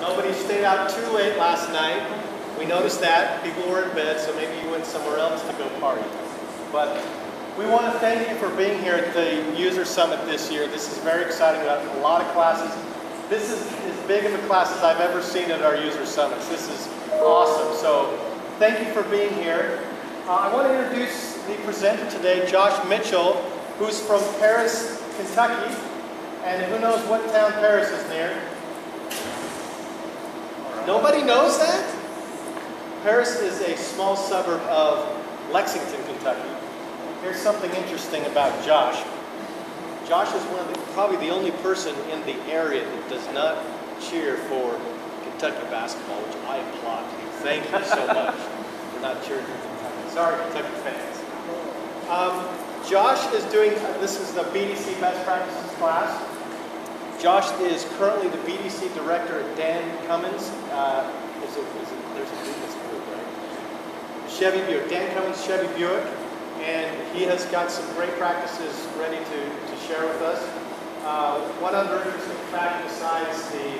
nobody stayed out too late last night. We noticed that. People were in bed, so maybe you went somewhere else to go party. But we want to thank you for being here at the User Summit this year. This is very exciting. We have a lot of classes. This is as big of a class as I've ever seen at our User Summits. This is awesome. So thank you for being here. Uh, I want to introduce the presenter today, Josh Mitchell, who's from Paris, Kentucky. And who knows what town Paris is near? Nobody knows that? Paris is a small suburb of Lexington, Kentucky. Here's something interesting about Josh. Josh is one of the, probably the only person in the area that does not cheer for Kentucky basketball, which I applaud. Thank you so much for not cheering for Kentucky. Sorry, Kentucky fans. Um, Josh is doing, this is the BDC Best Practices class. Josh is currently the BDC director at Dan Cummins. Uh, is it, is it, there's a group, right? Chevy Buick. Dan Cummins, Chevy Buick. And he has got some great practices ready to, to share with us. Uh, one other interesting fact besides the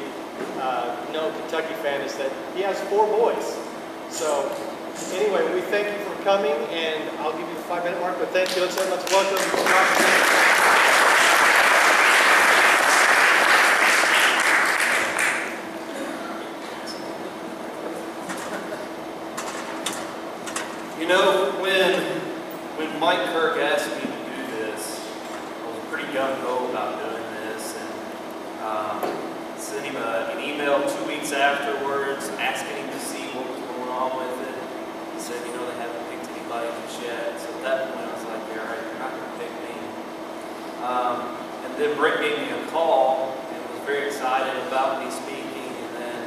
uh, no Kentucky fan is that he has four boys. So anyway, we thank you for coming, and I'll give you the five minute mark, but thank you. Let's, let's welcome Josh. You know, when when Mike Kirk asked me to do this, I was pretty gung ho about doing this, and um, sent him a, an email two weeks afterwards, asking him to see what was going on with it. He said, you know, they haven't picked anybody just yet. So at that point, I was like, yeah, all right, you're not going to pick me. Um, and then Brett gave me a call and was very excited about me speaking, and then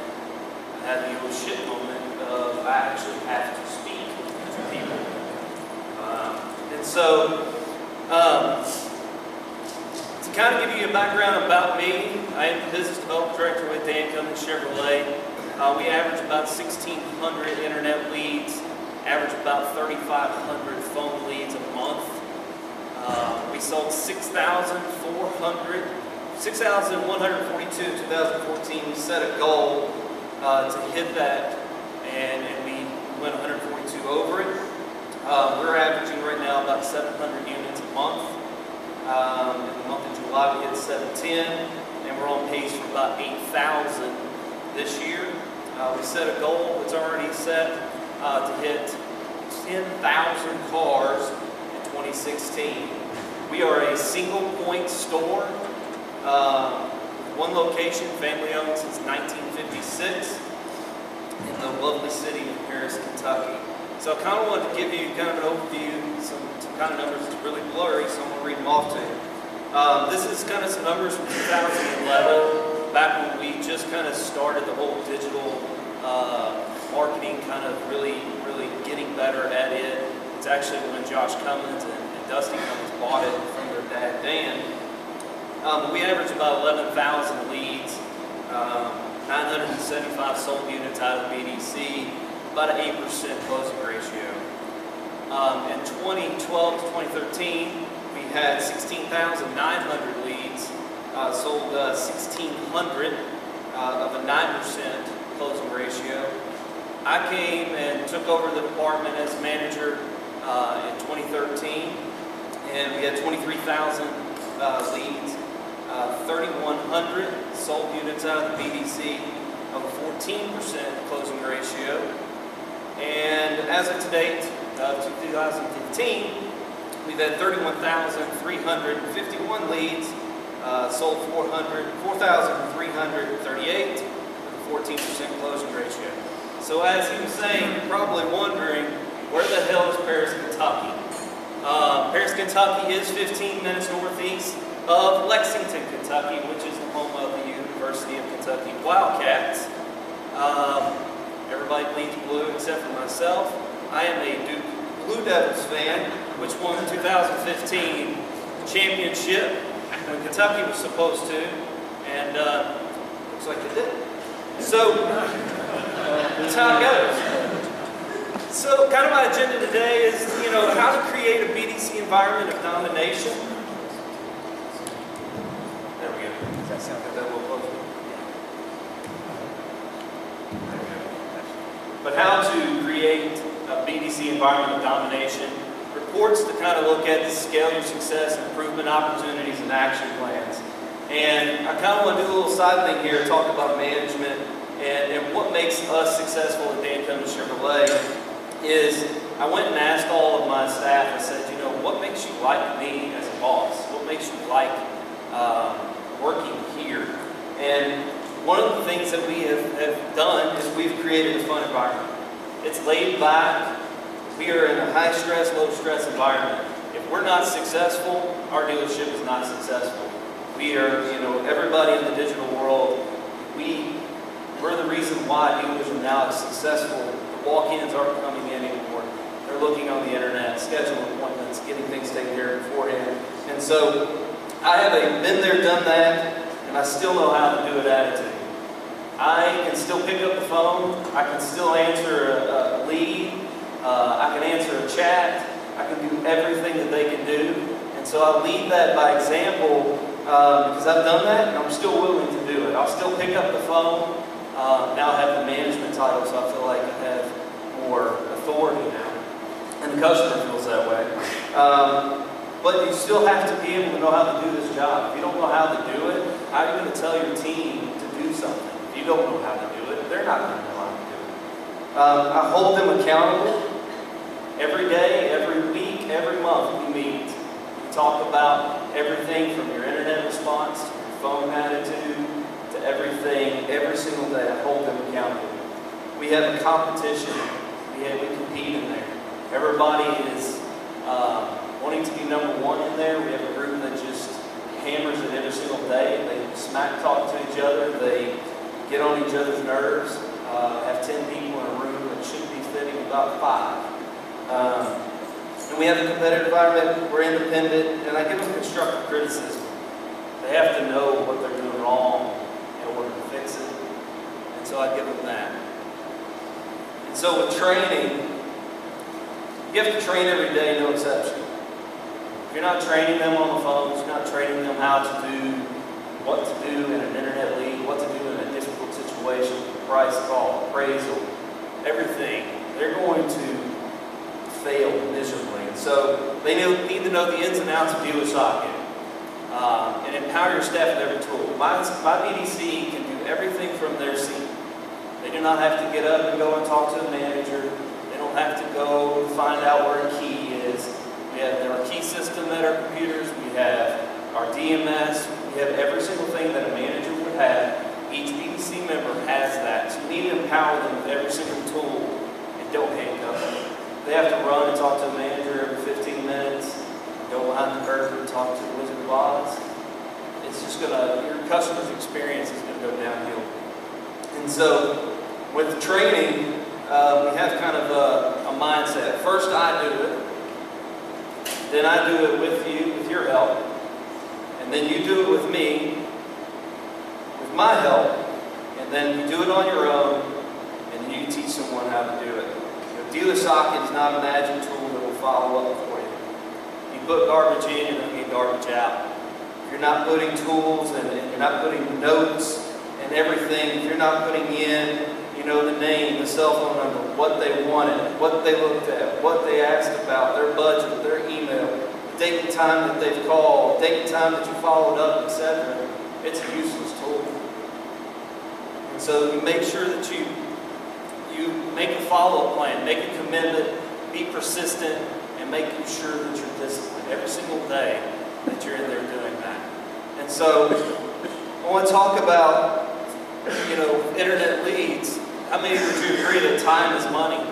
I had the old shit moment of I actually have to speak to people. Um, and so, um, to kind of give you a background about me, I am the business development director with Dan Cummins Chevrolet. Uh, we average about 1,600 internet leads, average about 3,500 phone leads a month. Uh, we sold 6,400, 6,142 in 2014. We set a goal uh, to hit that, and, and we went 142 over it. Um, we're averaging right now about 700 units a month. Um, in the month of July, we hit 710, and we're on pace for about 8,000 this year. Uh, we set a goal that's already set uh, to hit 10,000 cars in 2016. We are a single point store, uh, one location, family owned since 1956 in the lovely city of Paris, Kentucky. So I kind of wanted to give you kind of an overview, some, some kind of numbers that's really blurry, so I'm going to read them off to you. Um, this is kind of some numbers from 2011, back when we just kind of started the whole digital uh, marketing, kind of really, really getting better at it. It's actually when Josh Cummins and, and Dusty Cummins bought it from their dad, Dan. Um, we average about 11,000 leads. Um, 975 sold units out of BDC, about an 8% closing ratio. Um, in 2012 to 2013, we had 16,900 leads, uh, sold uh, 1,600 uh, of a 9% closing ratio. I came and took over the department as manager uh, in 2013, and we had 23,000 uh, leads. Uh, 3,100 sold units out of the BDC of a 14% closing ratio. And as of to date, uh, 2015, we've had 31,351 leads, uh, sold 400, 4,338 with a 14% closing ratio. So as he was saying, probably wondering, where the hell is Paris, Kentucky? Uh, Paris, Kentucky is 15 minutes northeast of Lexington, Kentucky, which is the home of the University of Kentucky Wildcats. Um, everybody bleeds blue except for myself. I am a Duke Blue Devils fan, which won the 2015 championship when Kentucky was supposed to, and uh, looks like they did. So uh, that's how it goes. So kind of my agenda today is, you know, how to create a BDC environment of domination. There we go. Does that sound good? That little closer? but how to create a BDC environment of domination. Reports to kind of look at the scale your success, improvement opportunities, and action plans. And I kind of want to do a little side thing here, talk about management and, and what makes us successful at Daytona Chevrolet is I went and asked all of my staff, I said, you know, what makes you like me as a boss? What makes you like um, working here? And one of the things that we have, have done is we've created a fun environment. It's laid back. We are in a high stress, low stress environment. If we're not successful, our dealership is not successful. We are, you know, everybody in the digital world, we, we're the reason why dealers are now successful. The walk-ins aren't coming in anymore. They're looking on the internet, scheduling appointments, getting things taken care of beforehand. And so I have a been there, done that, and I still know how to do it attitude. I can still pick up the phone. I can still answer a, a lead. Uh, I can answer a chat. I can do everything that they can do. And so I lead that by example um, because I've done that and I'm still willing to do it. I'll still pick up the phone. Uh, now I have the management title, so I feel like I have more authority now. And the customer feels that way. Um, but you still have to be able to know how to do this job. If you don't know how to do it, how are you going to tell your team to do something? If you don't know how to do it, they're not going to know how to do it. Um, I hold them accountable every day, every week, every month we meet. Talk about everything from your internet response to your phone attitude to everything, every single day. I hold them accountable. We have a competition. We, have, we compete in there. Everybody is um, wanting to be number one in there. We have a group that just hammers it every single day. They smack talk to each other. They get on each other's nerves. Uh, have 10 people in a room that should be fitting about five. Um, and we have a competitive environment. We're independent, and I give them constructive criticism. They have to know what they're doing wrong in order to fix it. And so I give them that. And so with training, you have to train every day, no exception. If you're not training them on the phones, you're not training them how to do what to do in an internet lead, what to do in a difficult situation, price call, appraisal, everything, they're going to fail miserably. And so they need to know the ins and outs of dealer socket um, and empower your staff with every tool. My, my BDC can do everything from their seat. They do not have to get up and go and talk to a manager. They don't have to go find out where a key is. We have our key system at our computers. We have our DMS. We have every single thing that a manager would have. Each BDC member has that. So we need to empower them with every single tool and don't handcuff them. They have to run and talk to a manager every 15 minutes, go behind the curtain and talk to the Wizard of Oz. It's just going to, your customer's experience is going to go downhill. And so with training, uh, we have kind of a, a mindset. First, I do it. Then I do it with you, with your help. And then you do it with me, with my help. And then you do it on your own, and you teach someone how to do it. Dealer Socket is not a magic tool that will follow up for you. You put garbage in, you're going get garbage out. If you're not putting tools and, you're not putting notes and everything, if you're not putting in you know, the name, the cell phone number, what they wanted, what they looked at, what they asked about, their budget, their email, the date and time that they've called, date and time that you followed up, etc. It's a useless tool. And so you make sure that you you make a follow-up plan, make a commitment, be persistent, and make sure that you're disciplined every single day that you're in there doing that. And so I want to talk about, you know, internet leads. How many would you agree that time is money?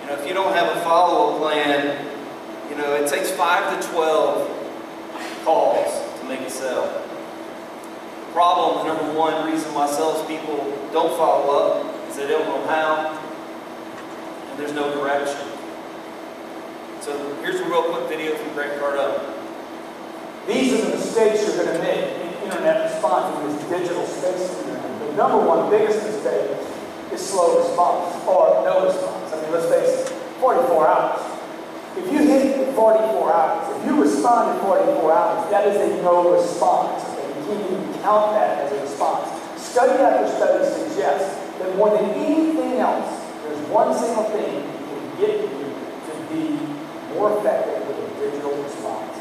You know, if you don't have a follow-up plan, you know, it takes 5 to 12 calls to make a sale. The problem, the number one reason why salespeople don't follow up they don't know how, and there's no direction. So here's a real quick video from Grant Cardone. These are the mistakes you're going to make in internet response in this digital space. The number one biggest mistake is slow response or no response. I mean, let's face it, 44 hours. If you hit 44 hours, if you respond in 44 hours, that is a no response. Okay? You can't even count that as a response. Study after study suggests that more than anything else, There's one single thing that can get you to be more effective with a digital response.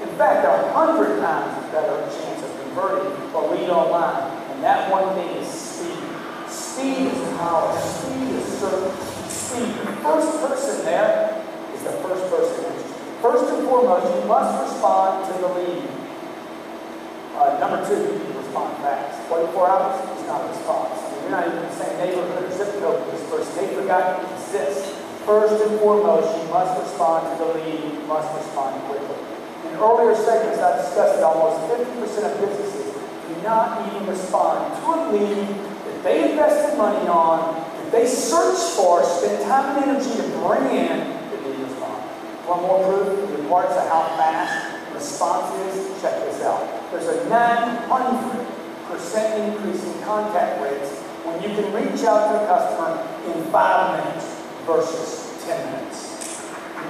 In fact, a hundred times better chance of converting a lead online. And that one thing is speed. Speed is power. Speed is certain. Speed. The first person there is the first person. First and foremost, you must respond to the lead. Uh, number two, you need to respond fast. 24 hours is not a response. You're not even in the same neighborhood or zip code with this person. They forgot you exist. First and foremost, you must respond to the lead. You must respond quickly. In earlier segments, I discussed that almost 50% of businesses do not even respond to a lead that they invested money on, that they searched for, spent time and energy to bring in, that didn't respond. One more proof, the reports of how fast response is, check this out. There's a 900% increase in contact rates when you can reach out to a customer in five minutes versus 10 minutes.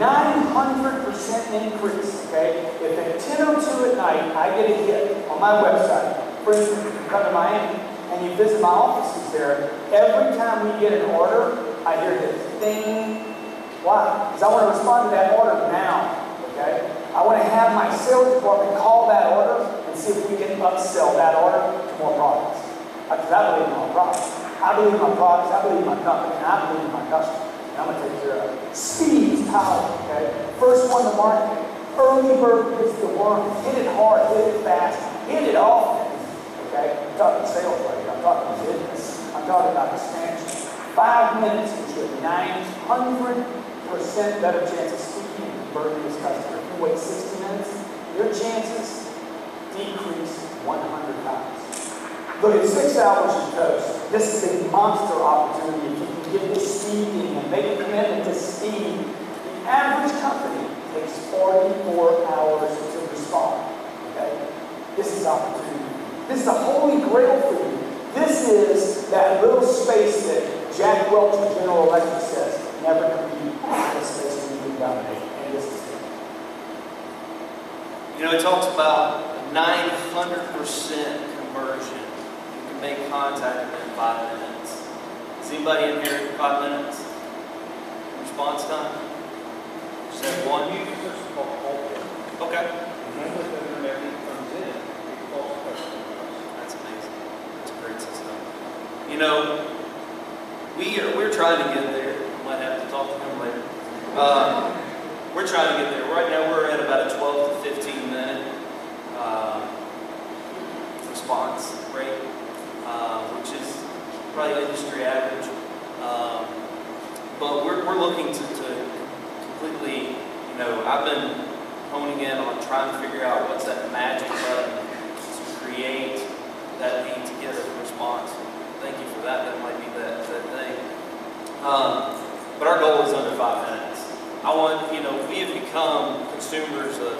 900% increase, okay? If at 10.02 at night I get a hit on my website, for instance, you come to Miami and you visit my offices there, every time we get an order, I hear this ding. Why? Because I want to respond to that order now, okay? I want to have my sales department call that order and see if we can upsell that order to more products. Because I believe in my products. I believe in my products, I believe in my company, and I believe in my customer. And I'm going to take care of it. Speed is power, okay? First one to market. Early bird gets the worm. Hit it hard, hit it fast, hit it often. Okay? I'm talking sales lady, I'm talking business, I'm talking about expansion. Five minutes gives you a 900% better chance of speaking and converting this customer. If you wait 60 minutes, your chances decrease 100 times. Look at six hours of toast. This is a monster opportunity. If you can get this speed in and make a commitment to speed, the average company takes 44 hours to respond. Okay? This is opportunity. This is a holy grail for you. This is that little space that Jack Welch of General Electric says, never compete in a space where you can dominate. And this is it. You know, it talks about 900% conversion. Make contact within five minutes. Is anybody in here in five minutes? Response time? Just have one? Okay. That's amazing. That's a great system. You know, we are, we're trying to get there. I might have to talk to him later. Uh, we're trying to get there. Right now, we're at about a 12 to 15 minute uh, response rate, uh, which is probably industry average. Um, but we're, we're looking to, to completely, you know, I've been honing in on trying to figure out what's that magic button to create that lead to get a response. Thank you for that. That might be that, that thing. Um, but our goal is under five minutes. I want, you know, we have become consumers of,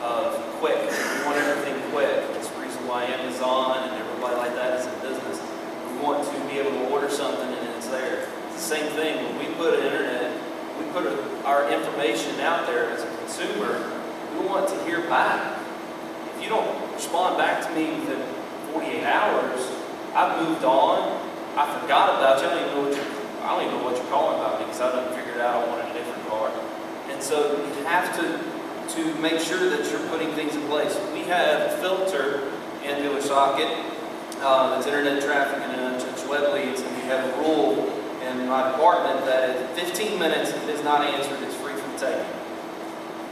of quick. We want everything quick. That's the reason why Amazon and like that is in business. We want to be able to order something and it's there. It's the same thing. When we put an internet, we put our information out there as a consumer, we want to hear back. If you don't respond back to me within 48 hours, I've moved on. I forgot about you. I don't even know what you're, I don't even know what you're calling about because I done figured out I wanted a different car. And so you have to to make sure that you're putting things in place. We have a filter into a socket uh, internet traffic and it's web leads, and we have a rule in my department that if 15 minutes it's not answered, it's free from taking.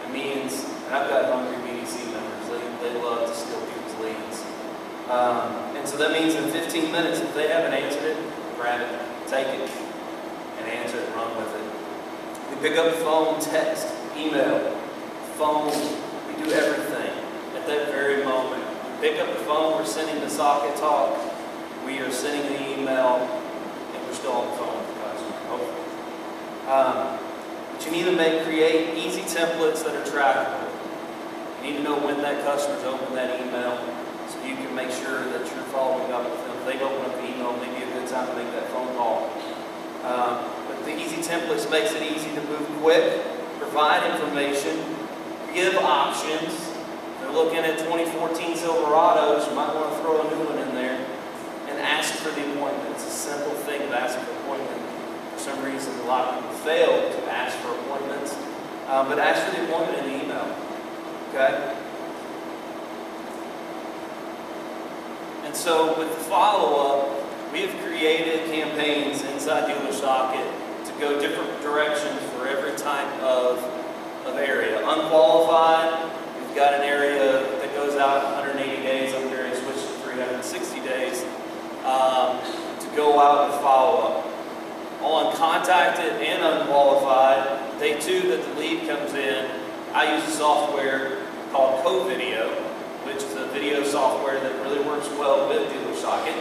It means, and I've got hungry BDC members, they, they love to steal people's leads. Um, and so that means in 15 minutes, if they haven't answered it, grab it, take it, and answer it run with it. We pick up phone, text, email, phone, we do everything at that very moment. Pick up the phone, we're sending the socket talk, we are sending the email, and we're still on the phone with the customer, hopefully. Um, but you need to make, create easy templates that are trackable. You need to know when that customer's opened that email, so you can make sure that you're following up with them. If they've opened up the email, maybe a good time to make that phone call. Um, but the easy templates makes it easy to move quick, provide information, give options. They're looking at 2014 Silverados, you might want to throw a new one in there and ask for the appointment. It's a simple thing to ask for appointment for some reason, a lot of people fail to ask for appointments. Um, but ask for the appointment in the email. Okay? And so with the follow-up, we have created campaigns inside Dealer Socket to go different directions for every type of, of area. Unqualified, we've got an area that goes out 180 days, I'm going to switch to 360 days um, to go out and follow-up. On contacted and unqualified, day two that the lead comes in, I use a software called CoVideo, which is a video software that really works well with Dealer Socket,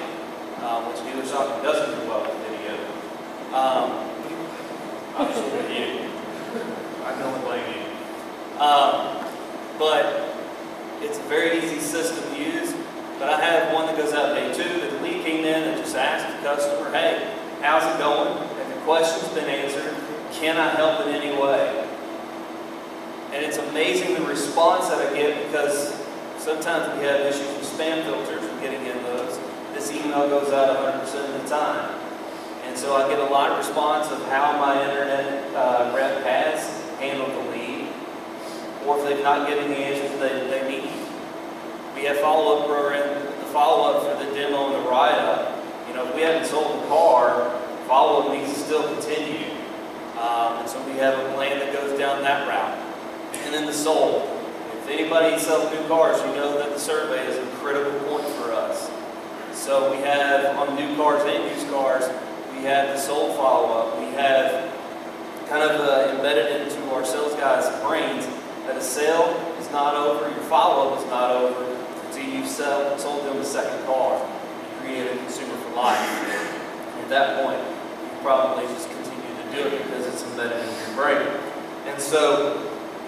um, which Dealer Socket doesn't do well with video. Um, obviously with you. I don't blame you. Um, but it's a very easy system to use. But I have one that goes out day two that the lead came in and just asked the customer, hey, how's it going? Have your questions been answered? Can I help in any way? And it's amazing the response that I get because sometimes we have issues with spam filters and getting in those. This email goes out 100% of the time. And so I get a lot of response of how my internet uh, rep has handled the lead, or if they're not getting the answers they, they need. We have follow-up program, the follow-up for the demo and the write-up. You know, if we haven't sold the car, follow-up needs to still continue. Um, and so we have a plan that goes down that route. And then the sold. If anybody sells new cars, you know that the survey is a critical point for us. So we have on new cars and used cars, we have the sold follow-up. We have kind of uh, embedded into our sales guys' brains that a sale is not over, your follow-up is not over you've sell, sold them the second car. You create a consumer for life. At that point, you probably just continue to do it because it's embedded in your brain. And so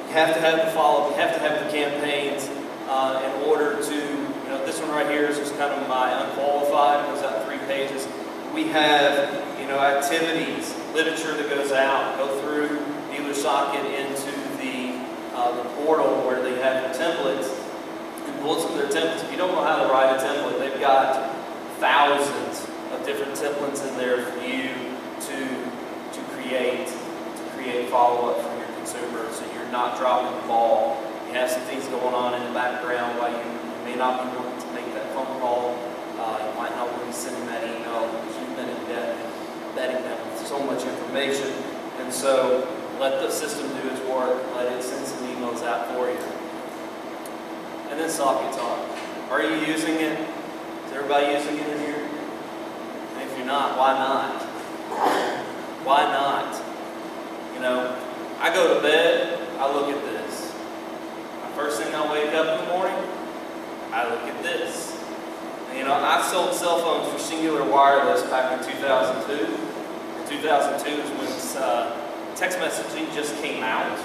you have to have the follow-up, you have to have the campaigns uh, in order to, you know, this one right here is just kind of my unqualified, it goes out three pages. We have, you know, activities, literature that goes out, go through Dealer Socket into the, uh, the portal where they have the templates pull some of their templates. If you don't know how to write a template, they've got thousands of different templates in there for you to, to create, to create follow-up for your consumers so you're not dropping the ball. You have some things going on in the background while you, may not be wanting to make that phone call. Uh, you might not want to be sending that email because you've been in debt vetting them with so much information. And so let the system do its work. Let it send some emails out for you. And then Socket Talk. Are you using it? Is everybody using it in here? And if you're not, why not? Why not? You know, I go to bed, I look at this. The first thing I wake up in the morning, I look at this. And, you know, I sold cell phones for Cingular Wireless back in 2002. In 2002 is when uh, text messaging just came out.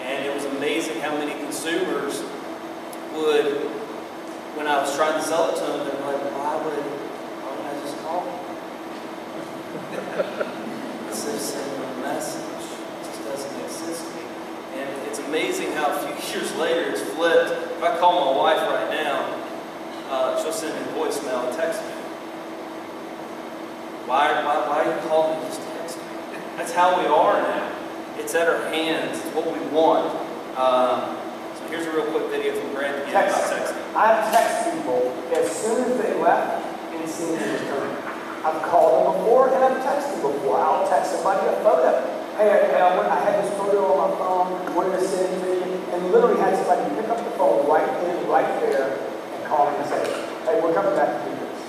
And it was amazing how many consumers would, when I was trying to sell it to them, they were like, why would, why would I just call them? Sending them a message. It just doesn't exist to me. And it's amazing how a few years later it's flipped. If I call my wife right now, uh, she'll send me a voicemail and text me. Why, why, why are you calling me? Just text me. That's how we are now. It's at our hands. It's what we want. Um, here's a real quick video from Grant again about Text. texting. I've texted people as soon as they left and seen them return. I've called them before and I've texted them before. I'll text somebody a photo. Hey, I, I, went- I had this photo on my phone, to send it to you, and literally had somebody pick up the phone right then, right there, and call me and say, hey, we're coming back to do this.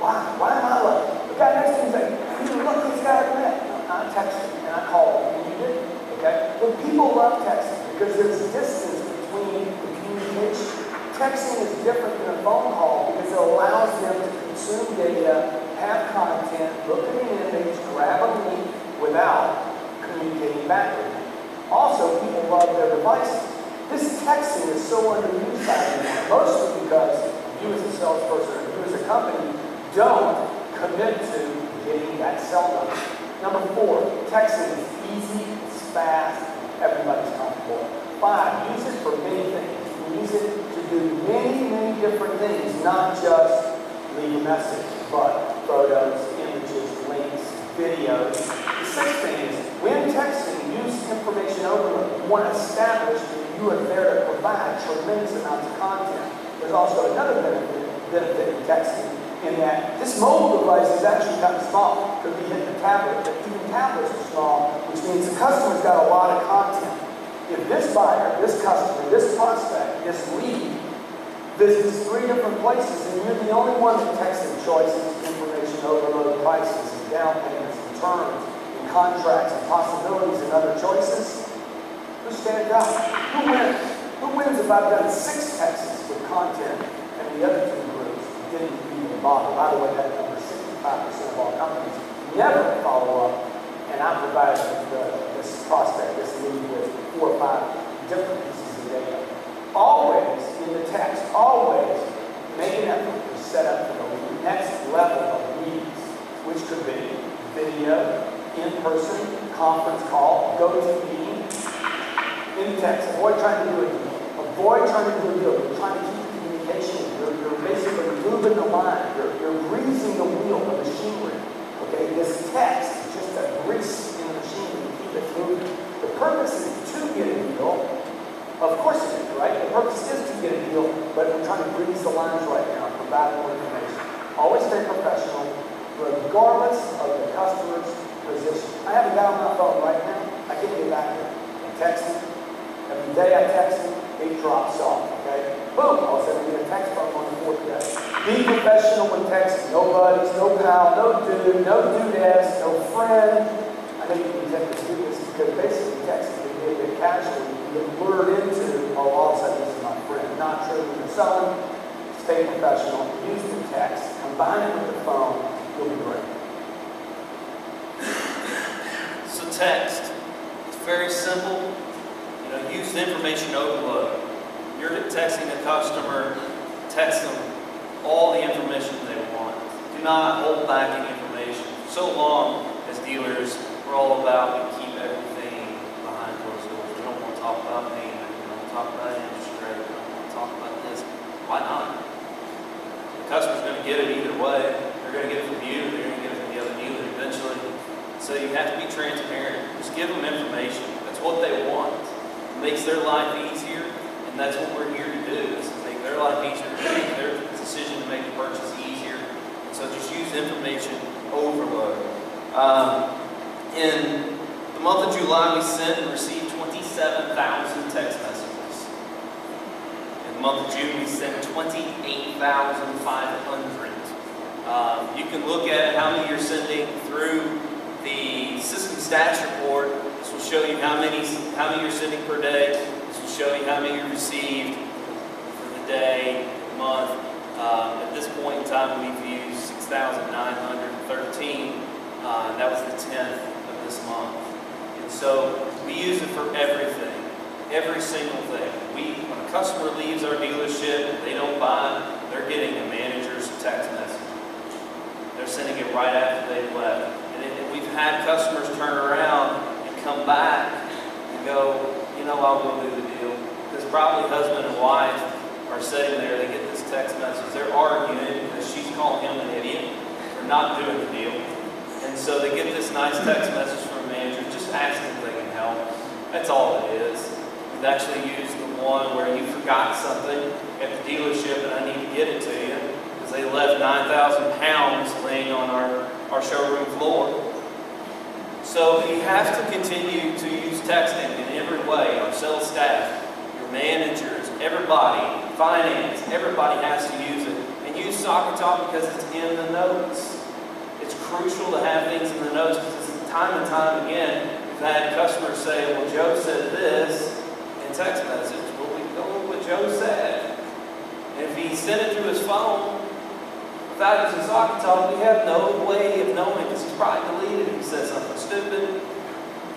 Why? Why am I late? The guy next to me said, you look, this guy I met. I texted and I called and you didn't. Okay? But people love texting because there's distance between the communication. Texting is different than a phone call because it allows them to consume data, have content, look at an image, grab a link without communicating back with them. Also, people love their devices. This texting is so underused by everyone, mostly because you as a salesperson or you as a company don't commit to getting that cell number. Number four, texting is easy, it's fast, everybody's comfortable. Five, use it for many things. You use it to do many, many different things, not just leave a message, but photos, images, links, videos. The sixth thing is, when texting, use information overload. You want to establish that you are there to provide tremendous amounts of content. There's also another benefit, benefit in texting in that this mobile device is actually kind of small. Could be hitting a tablet, but even tablets are small, which means the customer's got a lot of content. If this buyer, this customer, this prospect, this lead visits three different places and you're the only one that texting choices, information overload, prices, and down payments, and terms, and contracts, and possibilities, and other choices, who stands out? Who wins? Who wins if I've done six texts with content and the other two groups didn't even bother? By the way, that number, 65% of all companies never follow up, and I provide the, this prospect, this lead with four or five different pieces of data. Always in the text, always make an effort to set up for the next level of needs, which could be video, in-person, conference call, go-to-meeting, in text. Avoid trying to do a. Avoid trying to do a deal. You're trying to keep communication. You're, you're basically moving the line. You're, you're greasing the wheel, the machinery. Okay, this text a grease in the machine to keep it moving. The purpose is to get a deal. Of course it is, right? The purpose is to get a deal, but we're trying to grease the lines right now, provide more information. Always stay professional, regardless of the customer's position. I have a guy on my phone right now. I can't get back here. I'm texting. Every day I text him, it drops off, okay? Boom, all of a sudden I get a text from on the fourth day. Be professional when texting. No buddies, no pal, no dude, no dudettes, no friend. I know you can tend to do this because basically texting can be a bit casual. You get lured into, oh, all of a sudden this is my friend. Not true. When you're selling, stay professional. Use the text. Combine it with the phone. You'll be great. So text, it's very simple. Know, use the information overload. You're texting a customer, text them all the information they want. Do not hold back any information. So long as dealers, we're all about we keep everything behind closed doors. We don't want to talk about payment. We don't want to talk about interest rate. We don't want to talk about this. Why not? The customer's going to get it either way. They're going to get it from you. They're going to get it from the other dealer eventually. So you have to be transparent. Just give them information. That's what they want. Makes their life easier, and that's what we're here to do, is to make their life easier, to make their decision to make a purchase easier. And so just use information overload. Um, in the month of July, we sent and received 27,000 text messages. In the month of June, we sent 28,500. Um, you can look at how many you're sending through the system stats report. Will show you how many how many you're sending per day. This will show you how many you received for the day, month. Um, at this point in time, we've used 6,913. Uh, that was the 10th of this month. And so we use it for everything, every single thing. We, when a customer leaves our dealership, they don't buy, they're getting a manager's text message. They're sending it right after they've left. And, it, and we've had customers turn around come back and go, you know, I'll do the deal. Because probably husband and wife are sitting there, they get this text message, they're arguing because she's calling him an idiot for not doing the deal. And so they get this nice text message from a manager, just asking if they can help. That's all it is. We've actually used the one where you forgot something at the dealership and I need to get it to you because they left 9,000 pounds laying on our, our showroom floor. So you have to continue to use texting in every way. Our sales staff, your managers, everybody, finance, everybody has to use it. And use Socket Talk because it's in the notes. It's crucial to have things in the notes because time and time again, we've had customers say, well, Joe said this in text message. Well, we with what Joe said. And if he sent it through his phone, using Socket Talk, we have no way of knowing because he's probably deleted if he said something stupid.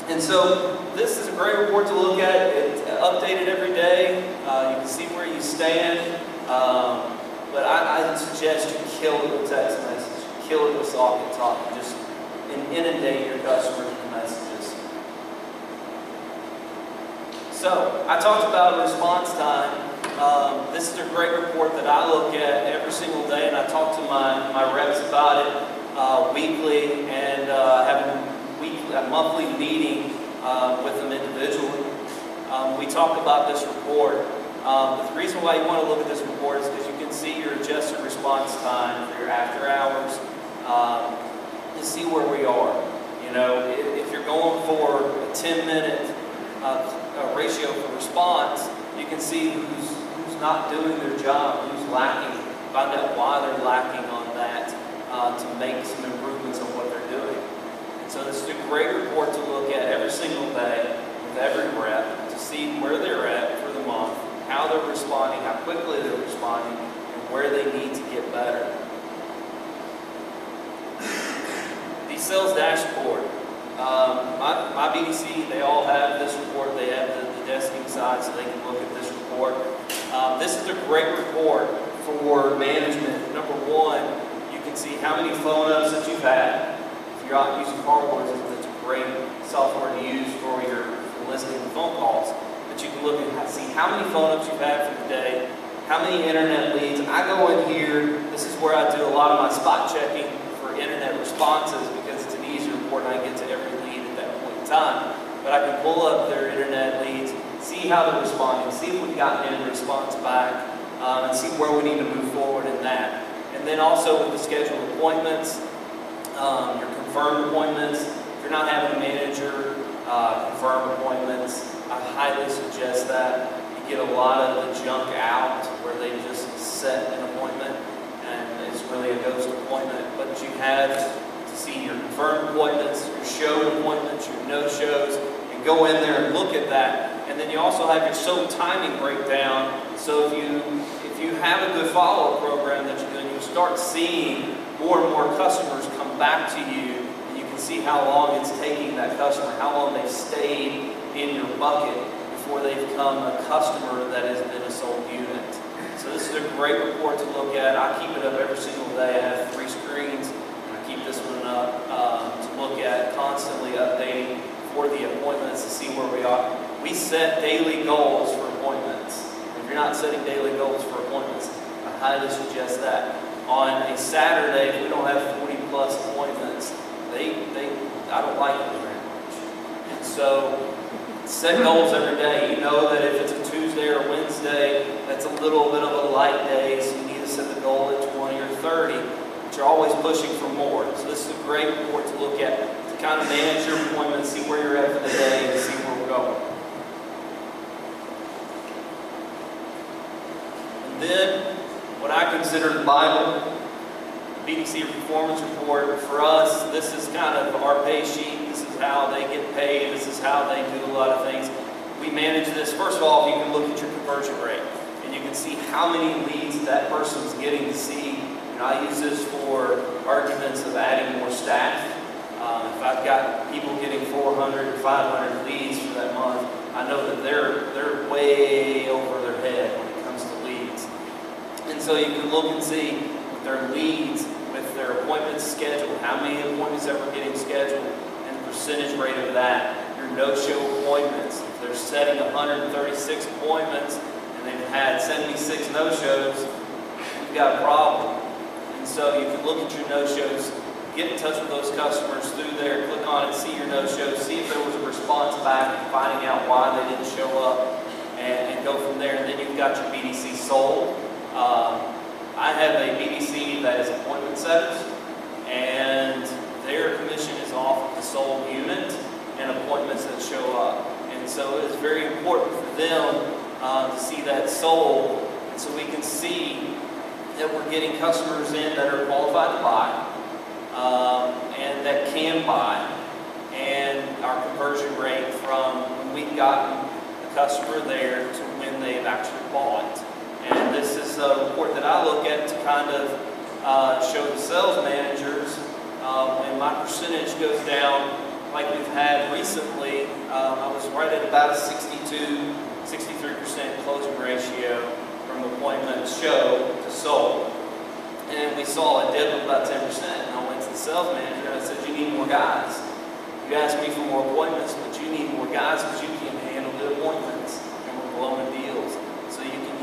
And so this is a great report to look at. It's updated every day. Uh, you can see where you stand. Um, but I, I suggest you kill it with text message. Kill it with Talk. Just inundate your customers with messages. So I talked about response time. Um, this is a great report that I look at every single day, and I talk to my, my reps about it. uh, weekly and uh, having weekly, a monthly meeting uh, with them individually. Um, we talk about this report. Um, the reason why you want to look at this report is because you can see your adjusted response time for your after hours um, to see where we are. You know, if, if you're going for a 10 minute uh, ratio for response, you can see who's, not doing their job, who's lacking, find out why they're lacking on that uh, to make some improvements on what they're doing. And so this is a great report to look at every single day with every rep to see where they're at for the month, how they're responding, how quickly they're responding, and where they need to get better. The sales dashboard. Um, my, my BDC, they all have this report. They have the, the desking side so they can look at this report. Um, this is a great report for management. Number one, you can see how many phone ups that you've had. If you're not using Cardboard, it's a great software to use for your listening phone calls. But you can look and see how many phone ups you've had for the day, how many internet leads. I go in here, this is where I do a lot of my spot checking for internet responses because it's an easy report and I get to every lead at that point in time. But I can pull up their internet leads, see how they're responding, see if we've gotten any response back, um, and see where we need to move forward in that. And then also with the scheduled appointments, um, your confirmed appointments. If you're not having a manager uh, confirm appointments, I highly suggest that. You get a lot of the junk out where they just set an appointment and it's really a ghost appointment. But you have to see your confirmed appointments, your show appointments, your no-shows, and go in there and look at that. And then you also have your show timing breakdown. So if you if you have a good follow-up program that you're doing, you'll start seeing more and more customers come back to you, and you can see how long it's taking that customer, how long they've stayed in your bucket before they've become a customer that has been a sold unit. So this is a great report to look at. I keep it up every single day. I have three screens, I keep this one up um, to look at, constantly updating for the appointments to see where we are. We set daily goals for appointments. If you're not setting daily goals for appointments, I highly suggest that on a Saturday, if we don't have 40 plus appointments, they, they, I don't like it very much. And so, set goals every day. You know that if it's a Tuesday or Wednesday, that's a little bit of a light day, so you need to set the goal at 20 or 30. But you're always pushing for more. So this is a great report to look at, to kind of manage your appointments, see where you're at for the day, and see where we're going. Then, what I consider the Bible, the BDC performance report. For us, this is kind of our pay sheet. This is how they get paid. This is how they do a lot of things. We manage this. First of all, you can look at your conversion rate, and you can see how many leads that person's getting to see. And I use this for arguments of adding more staff. Um, if I've got people getting 400 or 500 leads for that month, I know that they're they're way over their head when it comes to leads. And so you can look and see their leads, with their appointments scheduled, how many appointments that getting scheduled, and the percentage rate of that. Your no-show appointments. If they're setting 136 appointments and they've had 76 no-shows, you've got a problem. And so you can look at your no-shows, get in touch with those customers through there, click on it, see your no-shows, see if there was a response back, and finding out why they didn't show up, and, and go from there. And then you've got your BDC sold. Um, I have a BDC that is appointment setters, and their commission is off the sold unit and appointments that show up. And so it is very important for them uh, to see that and so we can see that we're getting customers in that are qualified to buy um, and that can buy, and our conversion rate from when we've gotten a customer there to when they've actually bought. And this is a report that I look at to kind of uh, show the sales managers uh, when my percentage goes down, like we've had recently. Um, I was right at about a 62, 63% closing ratio from appointment show to sold. And we saw a dip of about 10%. And I went to the sales manager and I said, You need more guys. You asked me for more appointments, but you need more guys because you can't handle the appointments. And we're blowing deals.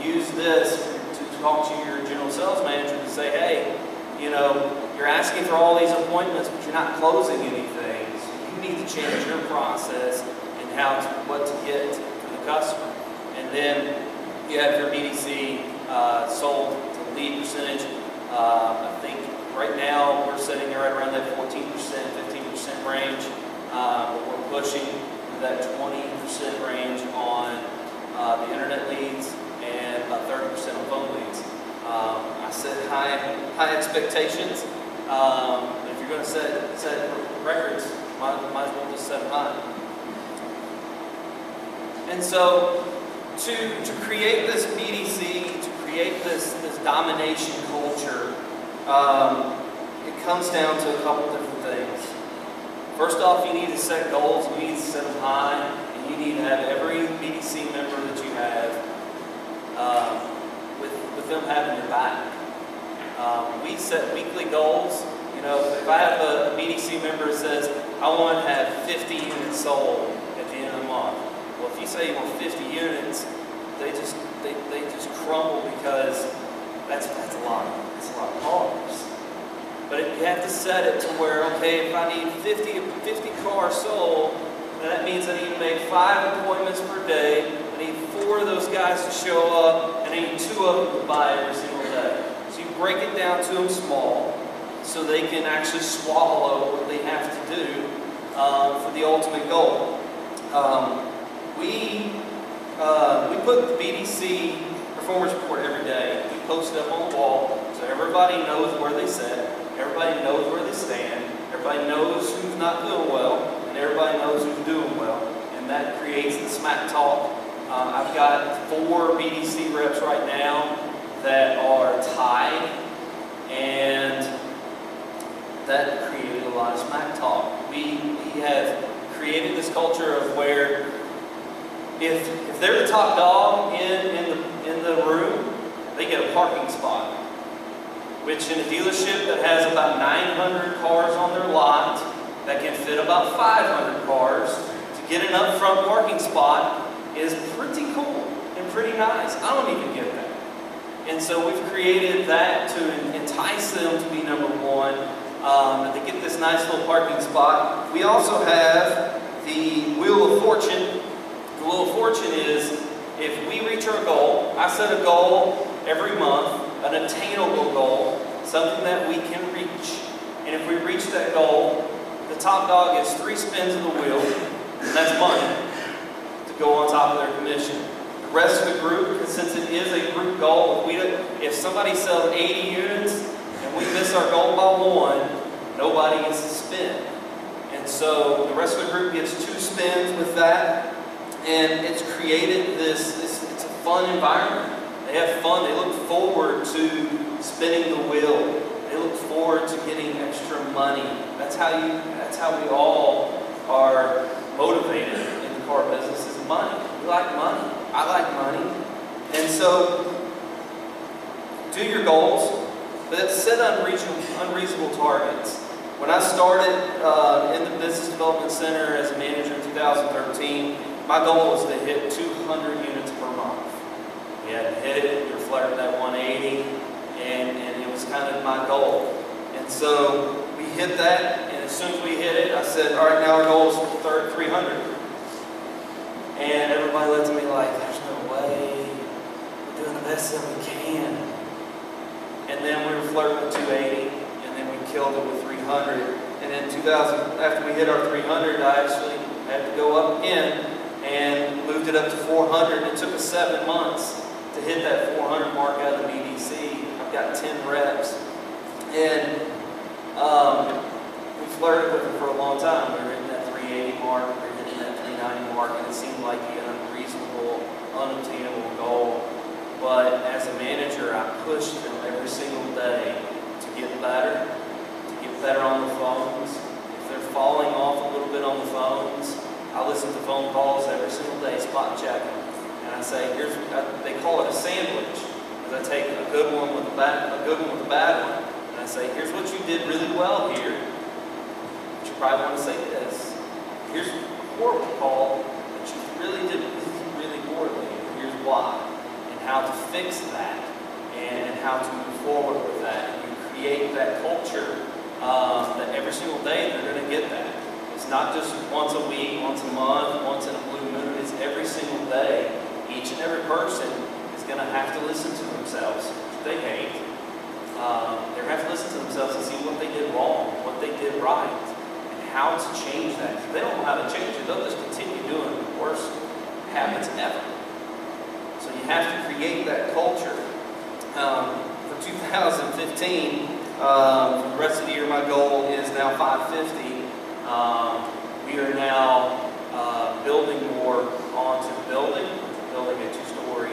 Use this to talk to your general sales manager and say, hey, you know, you're asking for all these appointments, but you're not closing anything. So you need to change your process and how to, what to get to the customer. And then you have your BDC uh, sold to lead percentage. Uh, I think right now we're sitting right around that 14%, 15% range. Uh, but we're pushing that 20% range on uh, the internet leads and about 30% on phone leads. Um, I set high, high expectations. Um, if you're going to set, set records, might, might as well just set them high. And so, to, to create this BDC, to create this, this domination culture, um, it comes down to a couple different things. First off, you need to set goals, you need to set them high, and you need to have every BDC member that you have um, with, with them having your back. Um, we set weekly goals. You know, if I have a, a BDC member that says, I want to have 50 units sold at the end of the month. Well, if you say you want 50 units, they just they, they just crumble because that's that's a lot. That's a lot of cars. But if you have to set it to where, okay, if I need 50, 50 cars sold, then that means I need to make five appointments per day. Four of those guys to show up, and I need two of them to buy every single day. So you break it down to them small, so they can actually swallow what they have to do um, for the ultimate goal. Um, we uh, we put the BDC performance report every day. We post it up on the wall so everybody knows where they sit, everybody knows where they stand, everybody knows who's not doing well, and everybody knows who's doing well. And that creates the smack talk. Uh, I've got four BDC reps right now that are tied, and that created a lot of smack talk. We, we have created this culture of where if, if they're the top dog in, in, the, in the room, they get a parking spot. Which in a dealership that has about 900 cars on their lot, that can fit about 500 cars, to get an upfront parking spot is pretty cool and pretty nice. I don't even get that. And so we've created that to entice them to be number one, um, to get this nice little parking spot. We also have the Wheel of Fortune the Wheel of Fortune is if we reach our goal, I set a goal every month, an attainable goal, something that we can reach. And if we reach that goal, the top dog gets three spins of the wheel, and that's money go on top of their commission. The rest of the group, since it is a group goal, if, we, if somebody sells 80 units and we miss our goal by one, nobody gets to spin. And so the rest of the group gets two spins with that, and it's created this, this, it's a fun environment. They have fun, they look forward to spinning the wheel. They look forward to getting extra money. That's how you that's how we all are motivated in the car business is money. We like money. I like money. And so do your goals, but set unreasonable, unreasonable targets. When I started uh, in the Business Development Center as a manager in 2013, my goal was to hit 200 units per month. We had to hit it, were flirting that 180, and, and it was kind of my goal. And so we hit that, and as soon as we hit it, I said, all right, now our goal is 300. And everybody looked at me like, there's no way. We're doing the best that we can. And then we were flirting with 280, and then we killed it with 300. And then 2000, after we hit our 300, I actually had to go up again and moved it up to 400. It took us seven months to hit that 400 mark out of the BDC. I've got 10 reps. And um, we flirted with it for a long time. We were hitting that 380 mark, were hitting that 390 mark, and it seemed like an unreasonable, unobtainable goal. But as a manager, I pushed them every single day to get better, to get better on the phones. If they're falling off a little bit on the phones, I listen to phone calls every single day, spot checking. And I say, here's, I, they call it a sandwich. I take a good one with a bad, a good one with a bad one. And I say, here's what you did really well here. But you probably want to say this. Here's horrible call that you really did really poorly. And here's why. And how to fix that. And how to move forward with that. And you create that culture um, that every single day they're going to get that. It's not just once a week, once a month, once in a blue moon. It's every single day. Each and every person is going to have to listen to themselves. They hate. Um, they're going to have to listen to themselves and see what they did wrong, what they did right, how to change that. If they don't know how to change it, they'll just continue doing the worst habits ever. So you have to create that culture. Um, for 2015, um, for the rest of the year, my goal is now 550. Um, we are now uh, building more onto the building, building a two-story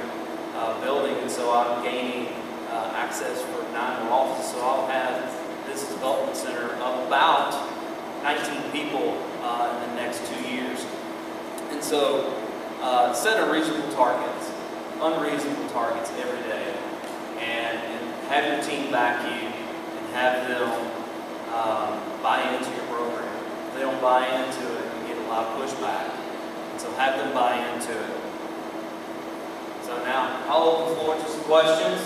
uh, building, and so I'm gaining uh, access for nine more offices. So I'll have this development center of about 19 people uh, in the next two years. And so uh, set a reasonable targets, unreasonable targets every day, and, and have your team back you and have them um, buy into your program. If they don't buy into it, you get a lot of pushback. And so have them buy into it. So now, I'll open the floor to some questions.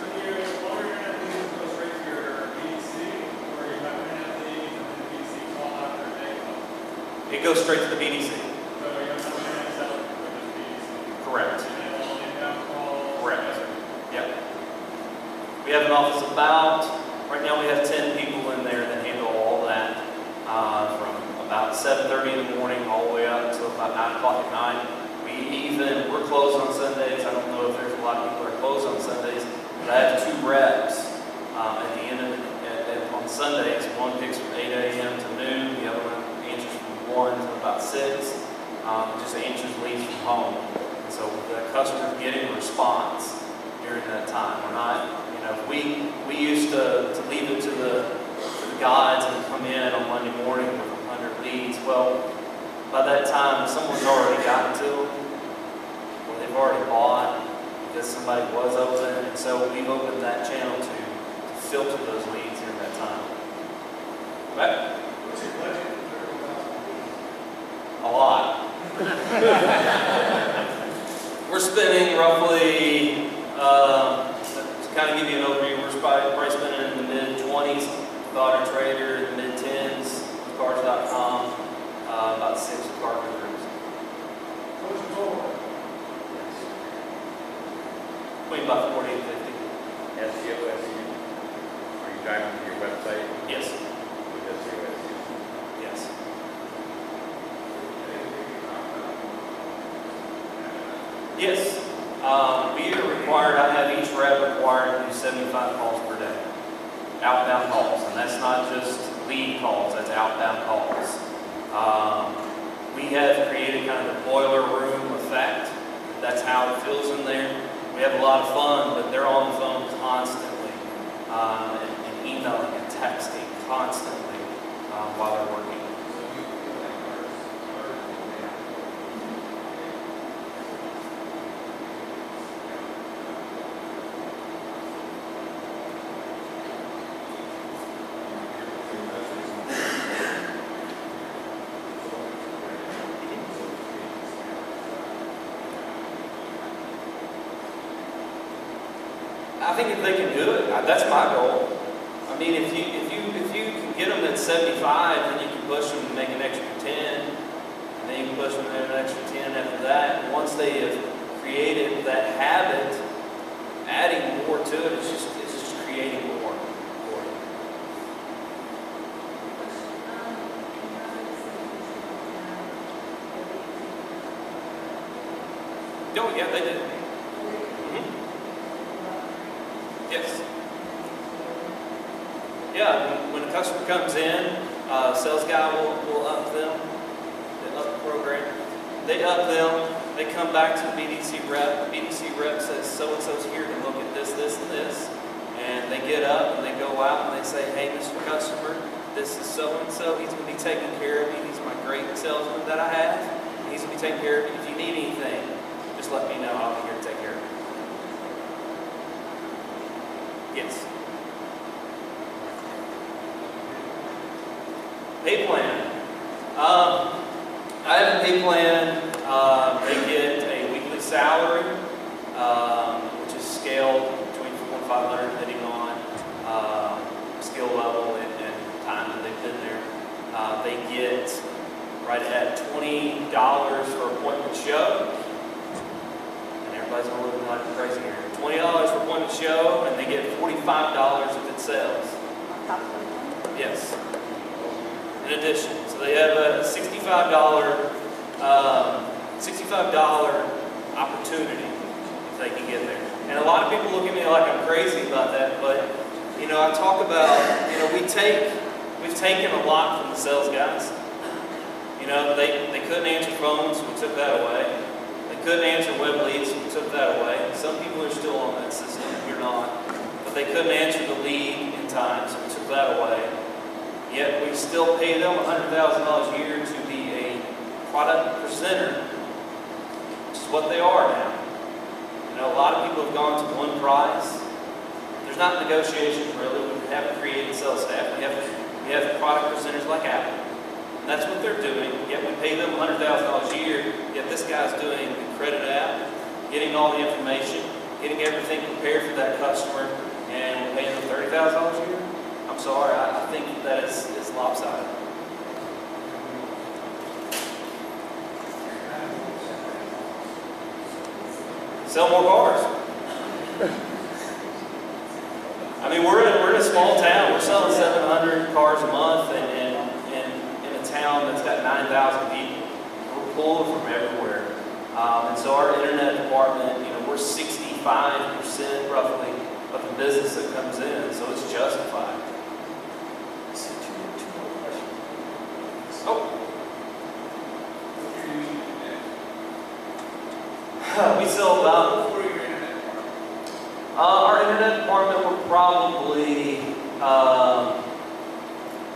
Are you gonna do is go straight to your BDC, or you're not gonna have these, and then the BDC call after they call? It goes straight to the BDC. Correct. Correct. Yep. We have an office about, right now we have 10 people in there that handle all that, uh, from about 7:30 in the morning all the way up until about 9 o'clock at night. We even, we're closed on Sundays, I don't know if there's a lot of people that are closed on Sundays, but I have two reps um, at the end of, at- at- on Sundays. One picks from 8 a.m. to noon, the other one answers from 1 to about 6, um, just answers leads from home. And so the customer's getting a response during that time. We're not, you know, we, we used to, to leave it to the, to the guides and come in on Monday morning with 100 leads. Well, by that time, someone's already gotten to them, or they've already bought because somebody was open. And so we've opened that channel to, to filter those leads during that time. Right? What's your budget for thirty thousand? A lot. We're spending roughly, uh, to kind of give you an overview, we're probably, spending in the mid-twenties with Auto Trader, in the mid-tens, with Cars.com, uh, about six with CarGurus. What's your total? Between about forty and fifty. SCOSU? Are you driving to your website Yes, with SCOSU? yes. Yes, um, we are required, I have each rep required to do seventy-five calls per day. Outbound calls, and that's not just lead calls, that's outbound calls. Um, we have created kind of the boiler room effect. That's how it feels in there. We have a lot of fun, but they're on the phone constantly, um, and, and emailing and texting constantly, um, while they're working. I think if they that's my goal. I mean, if you, if you, if you can get them at seventy-five, then you can push them to make an extra ten, and then you can push them to an extra ten after that. And once they have created that habit, adding more to it, it's just, it's just creating more. Oh, yeah, they did. Mhm. Yes. Yeah, when- a customer comes in, uh, sales guy will, will up them, they up the program. They up them, they come back to the BDC rep, the BDC rep says, so-and-so's here to look at this, this, and this. And they get up and they go out and they say, hey, Mr. Customer, this is so-and-so, he's gonna be taking care of you, he's my great salesman that I have. He's gonna be taking care of you, if you need anything, just let me know, I'll be here to take care of you. Yes. Pay plan. Um, I have a pay plan. Uh, they get a weekly salary, um, which is scaled between four and five hundred, depending on skill level and, and time that they've been there. Uh, they get right at twenty dollars for appointment show. And everybody's gonna look like crazy here. Twenty dollars for appointment show, and they get forty-five dollars if it sells. Yes. In addition, so they have a sixty-five dollar, um, sixty-five dollar opportunity if they can get there. And a lot of people look at me like I'm crazy about that, but, you know, I talk about, you know, we take, we've taken a lot from the sales guys. You know, they, they couldn't answer phones, we took that away. They couldn't answer web leads, we took that away. Some people are still on that system, you're not. But they couldn't answer the lead in time, so we took that away. Yet we still pay them $100,000 a year to be a product presenter, which is what they are now. You know, a lot of people have gone to one price. There's not negotiations really. We have a creative sales staff. We have, we have product presenters like Apple. That's what they're doing. Yet we pay them $100,000 a year. Yet this guy's doing the credit app, getting all the information, getting everything prepared for that customer, and we're paying them $30,000 a year. I'm sorry, I, I think that is, is lopsided. Sell more cars. I mean, we're in, a, we're in a small town. We're selling 700 cars a month, and, and, and in a town that's got 9,000 people. We're pulling from everywhere. Um, and so our internet department, you know, we're 65% roughly of the business that comes in, so it's justified. Oh, we sell about Uh, our internet department, we're probably, um,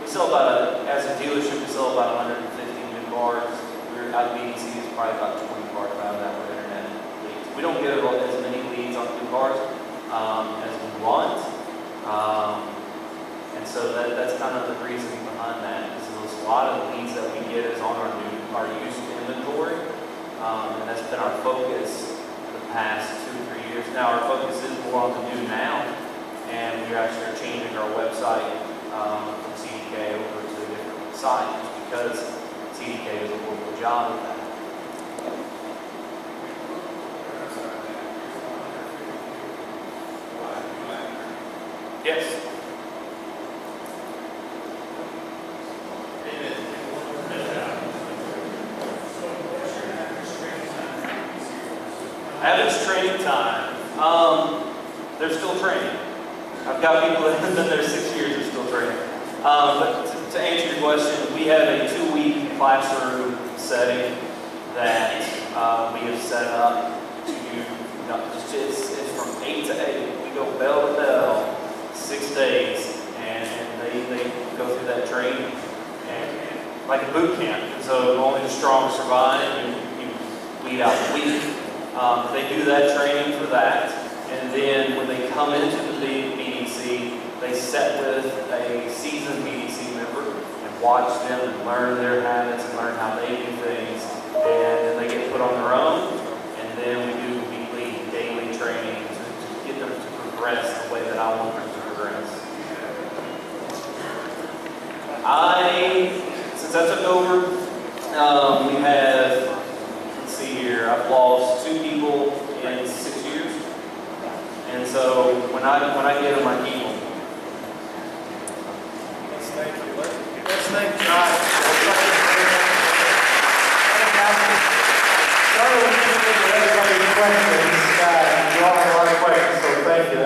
we sell about, a, as a dealership, we sell about 150 new cars. We're, of BDC is probably about 20 cars out of that with internet leads. We don't get as many leads on new cars, um, as we want. Um, and so that, that's kind of the reason behind that, lot of the leads that we get is on our new, our used inventory. Um, and that's been our focus the past two, or three years. Now, our focus is more on the new now, and we actually are changing our website um, from CDK over to a different site because CDK does a wonderful job of that. Yes. Average training time. Um, they're still training. There six years and still training. Um, but to, to answer your question, we have a two-week classroom setting that uh, we have set up to, you know, it's, it's, from eight to eight. We go bell to bell, six days, and, they, they go through that training, and like a boot camp. So only the strong survive, and you, weed out the weak. Um, they do that training for that, and then when they come into the BDC, they with a seasoned BDC member and watch them and learn their habits and learn how they do things, and then they get put on their own, and then we do weekly, daily training to, to get them to progress the way that I want them to progress. I, since I took over, um, we have let's see here, I've lost two people in six years. And so when I, when I get them, I keep them. Thank you. Let's, thank a lot of questions, so thank you.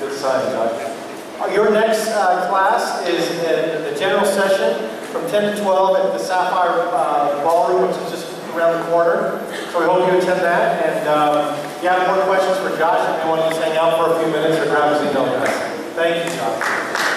Good sign, Your next uh, class is the general session from 10 to 12 at the Sapphire uh, Ballroom, which is just around the corner. So we hope you attend that. And um, if you have more questions for Josh, if you want to just hang out for a few minutes or grab his email address. Thank you, Josh.